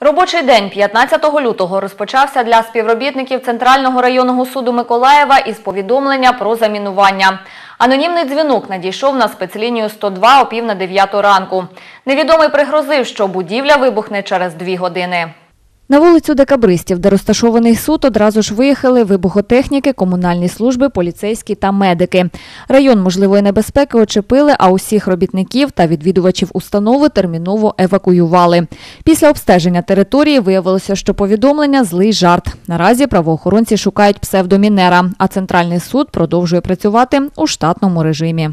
Робочий день 15 лютого розпочався для співробітників Центрального районного суду Миколаєва із повідомлення про замінування. Анонімний дзвінок надійшов на спецлінію 102 о пів на 9 ранку. Невідомий пригрозив, що будівля вибухне через дві години. На вулицю Декабристів, де розташований суд, одразу ж виїхали вибухотехніки, комунальні служби, поліцейські та медики. Район можливої небезпеки очепили, а усіх робітників та відвідувачів установи терміново евакуювали. Після обстеження території виявилося, що повідомлення – злий жарт. Наразі правоохоронці шукають псевдомінера, а центральний суд продовжує працювати у штатному режимі.